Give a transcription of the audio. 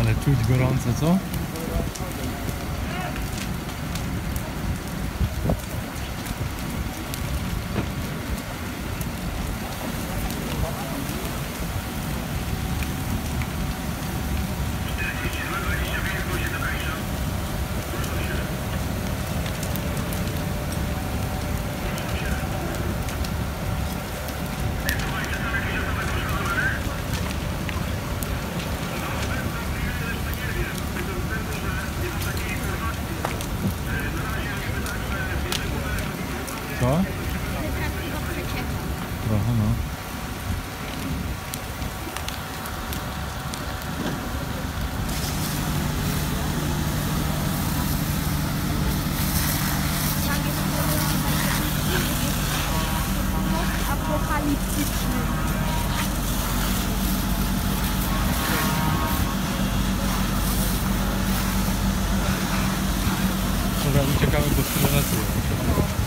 Ale czuć gorąco, co? Co? Trochę, no. Apokaliptyczny. Dobra, uciekamy, bo tyle.